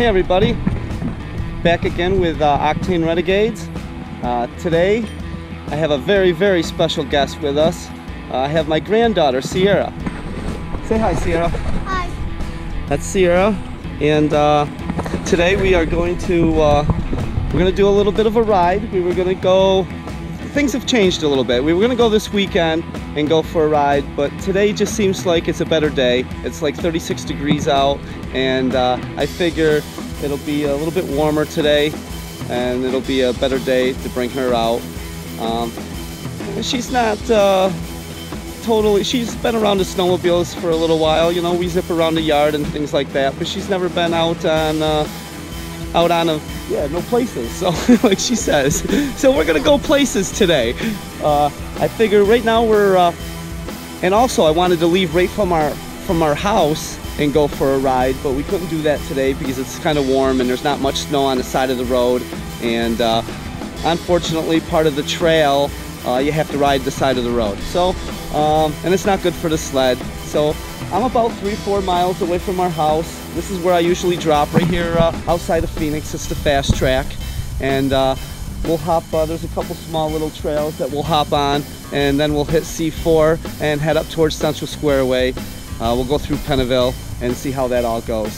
Hey everybody, back again with uh, Octane Renegades. Uh, today I have a very, very special guest with us. Uh, I have my granddaughter, Sierra. Say hi, Sierra. Hi. That's Sierra. And uh, today we are going to, uh, we're going to do a little bit of a ride. We were going to go, things have changed a little bit. We were to go this weekend and go for a ride, but today just seems like it's a better day. It's like 36 degrees out, and uh, I figure it'll be a little bit warmer today, and it'll be a better day to bring her out. Um, she's not uh, totally, she's been around the snowmobiles for a little while, you know, we zip around the yard and things like that, but she's never been out on, uh, out on a, yeah, no places, so like she says. So we're gonna go places today. Uh, I figure right now we're, uh, and also I wanted to leave right from our, from our house and go for a ride, but we couldn't do that today because it's kind of warm and there's not much snow on the side of the road. And uh, unfortunately, part of the trail, uh, you have to ride the side of the road. So, um, and it's not good for the sled. So I'm about three, four miles away from our house. This is where I usually drop, right here uh, outside of Phoenix. It's the fast track. And uh, we'll hop, uh, there's a couple small little trails that we'll hop on and then we'll hit C4 and head up towards Central Squareway. Uh, we'll go through Pennellville and see how that all goes.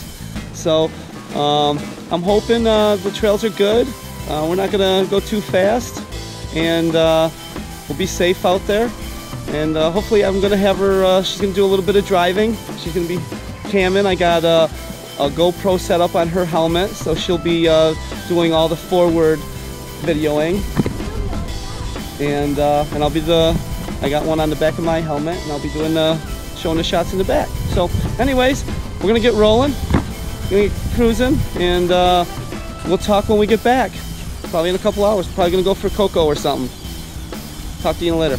So um, I'm hoping uh, the trails are good. Uh, we're not gonna go too fast and we'll be safe out there. And hopefully I'm gonna have her, she's gonna do a little bit of driving. She's gonna be camming. I got a, a GoPro set up on her helmet, so she'll be uh, doing all the forward videoing. And, and I'll be the, I got one on the back of my helmet and I'll be doing the, showing the shots in the back. So anyways, we're gonna get rolling, gonna get cruising, and uh, we'll talk when we get back. Probably in a couple hours. Probably gonna go for cocoa or something. Talk to you later.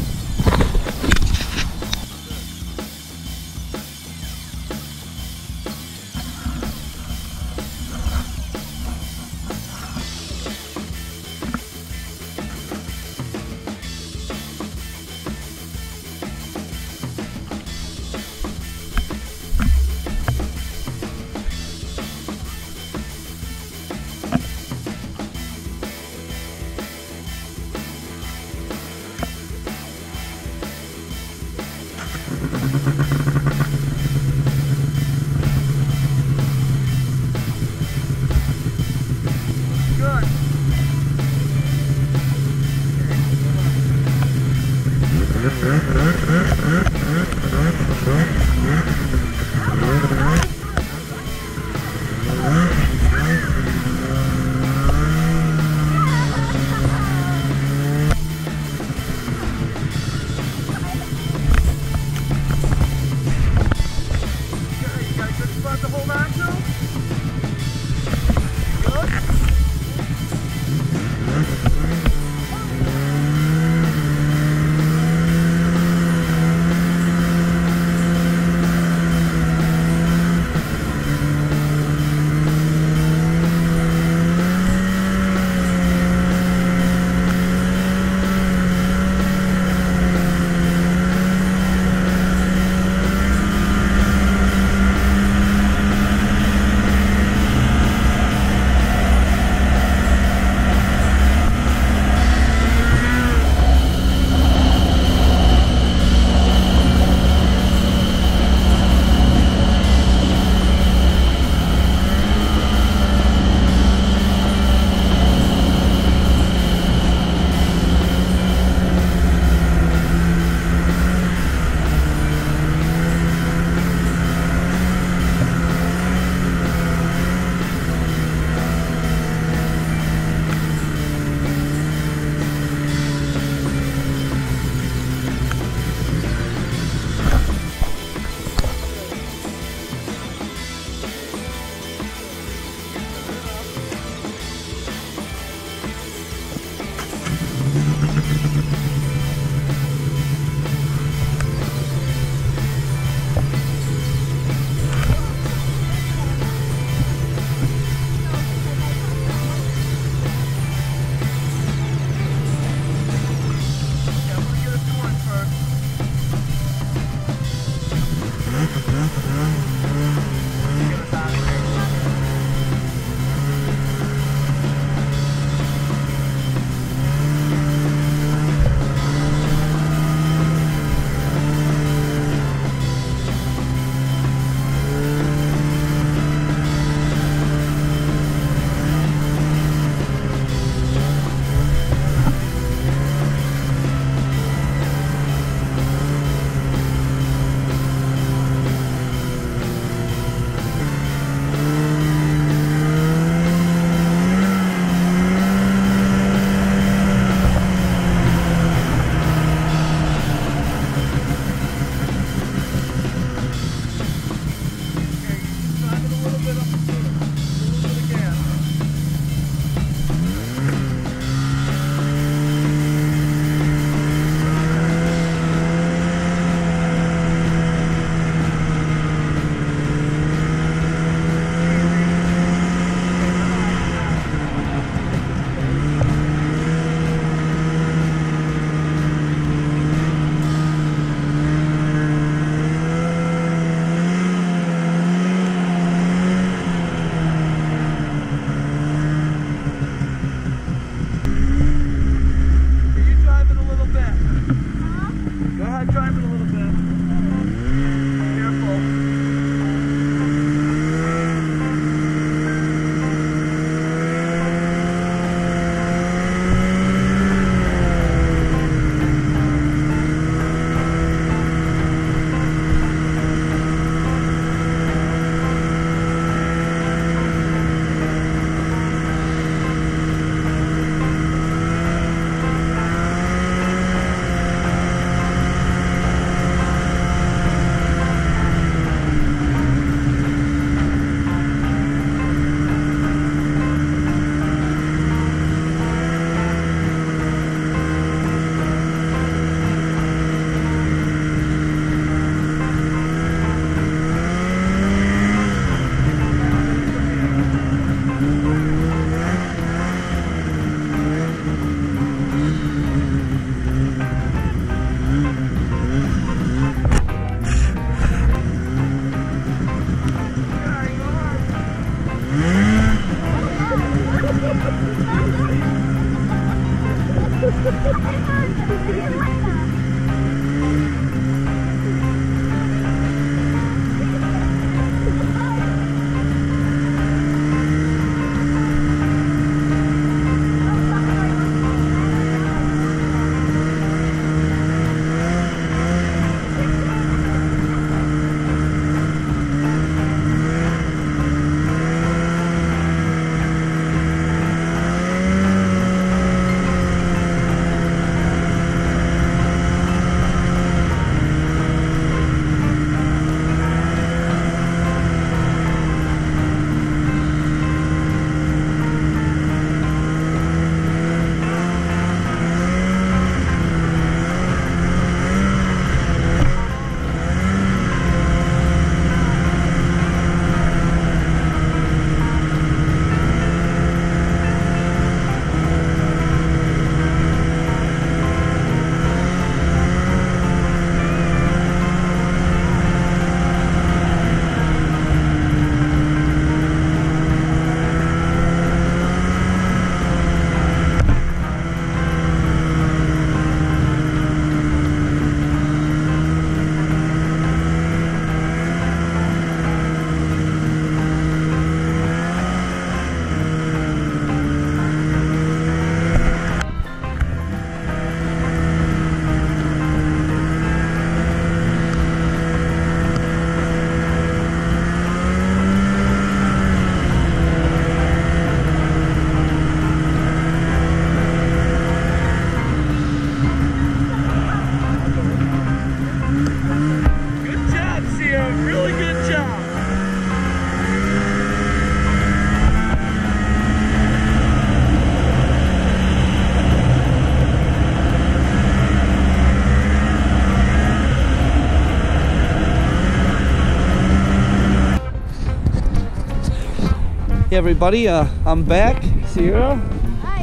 Everybody, uh, I'm back. Sierra,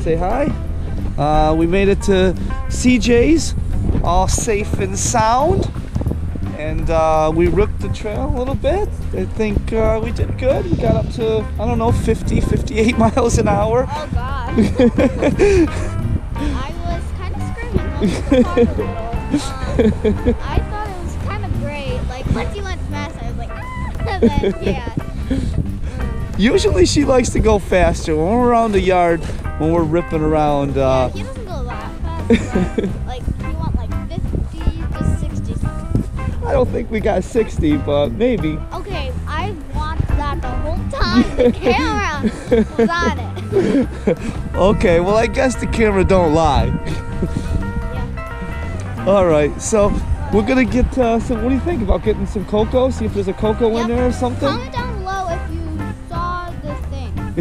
say hi. Uh, we made it to CJ's, all safe and sound and uh, we ripped the trail a little bit. I think uh, we did good. We got up to, I don't know, 50, 58 miles an hour. Oh God. I was kind of screaming when we called a little. Um, I thought it was kind of great. Like once you went fast, I was like, ah! then yeah. Usually she likes to go faster. When we're around the yard, when we're ripping around, yeah. uh, He doesn't go that fast. Like you want like 50 to 60. I don't think we got 60, but maybe. Okay, I watched that the whole time. The camera was on it. Okay, well I guess the camera don't lie. Yeah. All right, so we're gonna get uh, some. What do you think about getting some cocoa? See if there's a cocoa in there or something.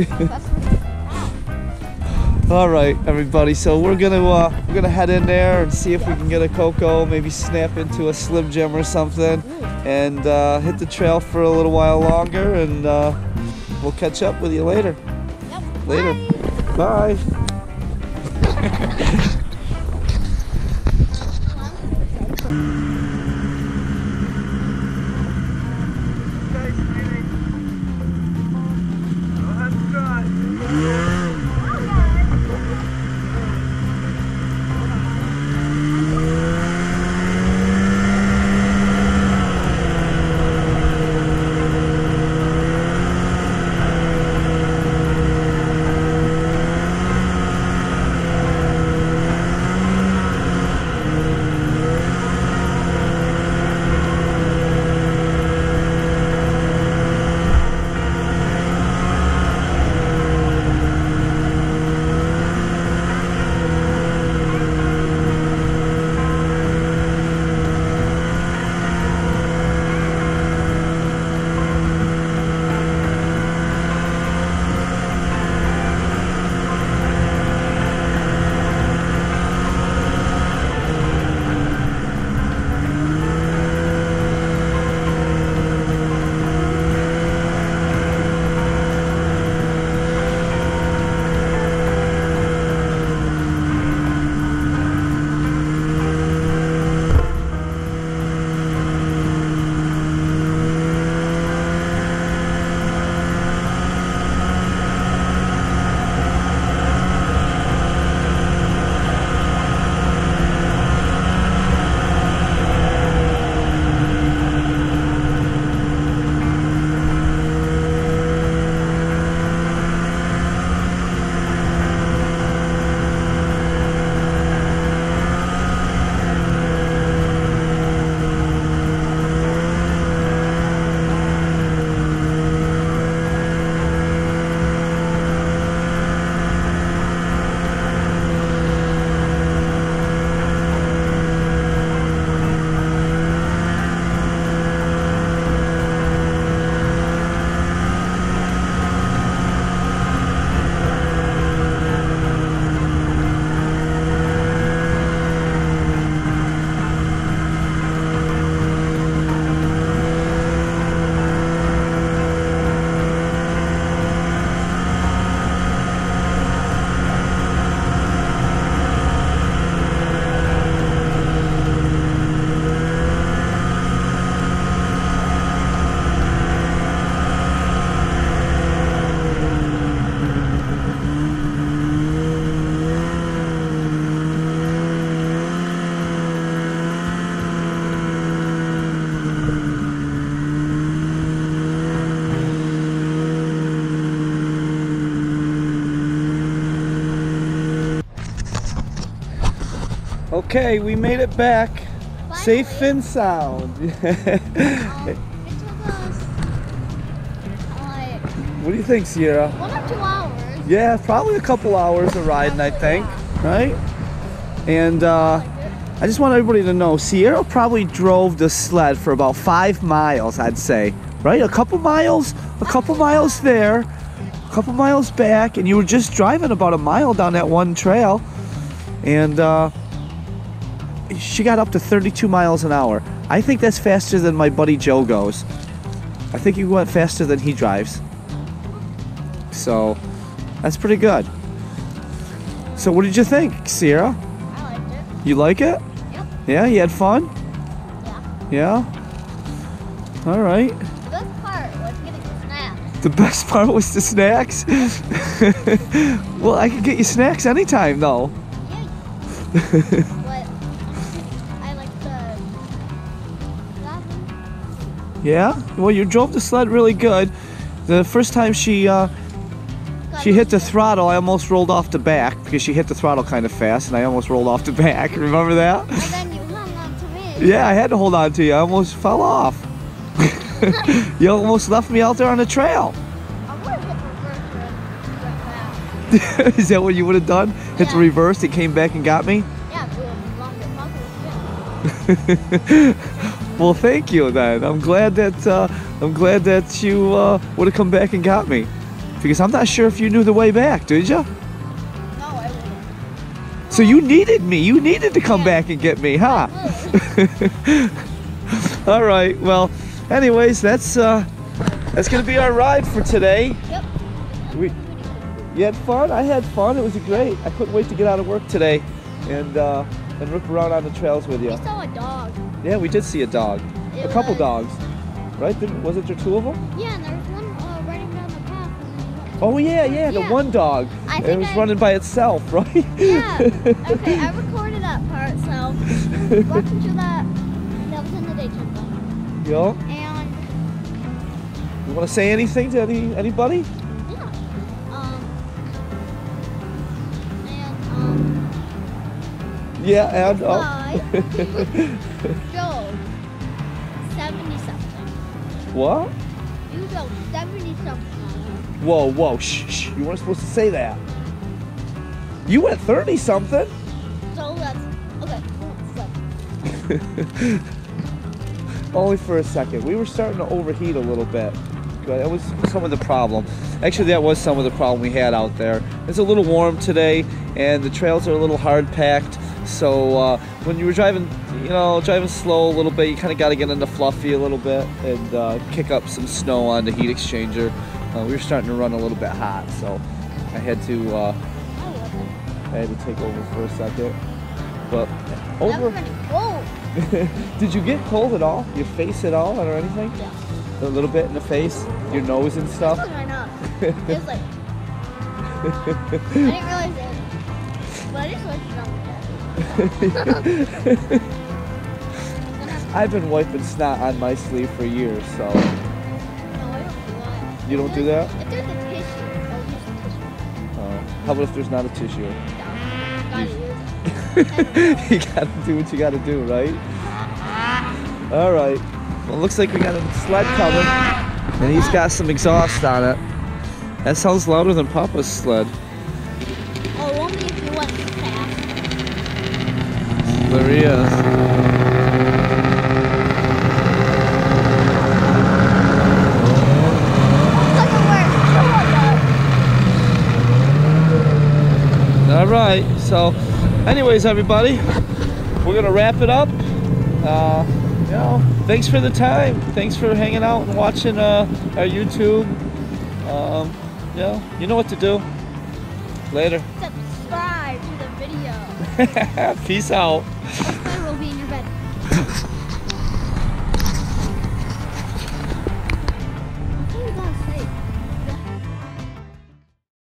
All right, everybody. So we're gonna uh, we're gonna head in there and see if we can get a cocoa, maybe snap into a Slim Jim or something, and uh, hit the trail for a little while longer, and uh, we'll catch up with you later. Yep. Later. Bye. Bye. Okay, we made it back. Safe and sound. Um, us like what do you think, Sierra? one or two hours. Yeah, probably a couple hours of riding, I think. Right? And uh, I just want everybody to know, Sierra probably drove the sled for about five miles, I'd say. Right? A couple miles, a couple miles there, a couple miles back, and you were just driving about a mile down that one trail. And uh, she got up to 32 miles an hour. I think that's faster than my buddy Joe goes. I think he went faster than he drives. So that's pretty good. So what did you think, Sierra? I liked it. You like it? Yep. Yeah, you had fun? Yeah. Yeah? All right. The best part was getting the snacks. The best part was the snacks. well, I can get you snacks anytime though. But Yeah? Well, you drove the sled really good. The first time she uh, she hit the used to it. throttle, I almost rolled off the back because she hit the throttle kind of fast and I almost rolled off the back. Remember that? And then you hung on to me. Yeah, I had to hold on to you. I almost fell off. you almost left me out there on the trail. I would have hit reverse and went back. Is that what you would have done? Hit the reverse, it came back and got me? Yeah, well, thank you then. I'm glad that uh, I'm glad that you uh, would have come back and got me. Because I'm not sure if you knew the way back, did you? No, I wouldn't. So you needed me. You needed to come Yeah. back and get me, huh? All right. Well, anyways, that's uh, that's gonna be our ride for today. Yep. We, you had fun. I had fun. It was great. I couldn't wait to get out of work today, and uh, and rip around on the trails with you. We saw a dog. Yeah, we did see a dog. It a couple was- dogs, right? Didn't, wasn't there two of them? Yeah, and there was one uh, running down the path. Oh yeah, yeah, the Yeah. one dog. I it was I- running by itself, right? Yeah. Okay, I recorded that part, so welcome to that. That was in the daytime zone. Yo, And you want to say anything to any anybody? yeah. Um. And um. Yeah, and oh. Why? Joe. Seventy something. what? You go seventy something. Whoa, whoa, shh, shh. You weren't supposed to say that. You went 30 something. So that's okay. Only for a second. We were starting to overheat a little bit. That was some of the problem. Actually, that was some of the problem we had out there. It's a little warm today, and the trails are a little hard packed. So uh, when you were driving, you know, driving slow a little bit, you kind of got to get into fluffy a little bit and uh, kick up some snow on the heat exchanger. Uh, we were starting to run a little bit hot, so I had to uh, I love it. I had to take over for a second. But over. was really cold. Did you get cold at all? Your face at all, or anything? Yeah. A little bit in the face, your nose and stuff. That's why not. It was like I didn't realize it. But I just I've been wiping snot on my sleeve for years, so No, I don't do you don't do that. If there's a tissue, I'll use a tissue. Uh, how about if there's not a tissue? Gotta you gotta do what you gotta do, right? All right. Well, looks like we got a sled coming, and he's got some exhaust on it. That sounds louder than Papa's sled. There he is. Doesn't work. Come on, guys. All right. So, anyways, everybody, we're gonna wrap it up. Uh, you know, thanks for the time. Thanks for hanging out and watching uh, our YouTube. Um, you know, you know what to do. Later. Subscribe to the video. Peace out.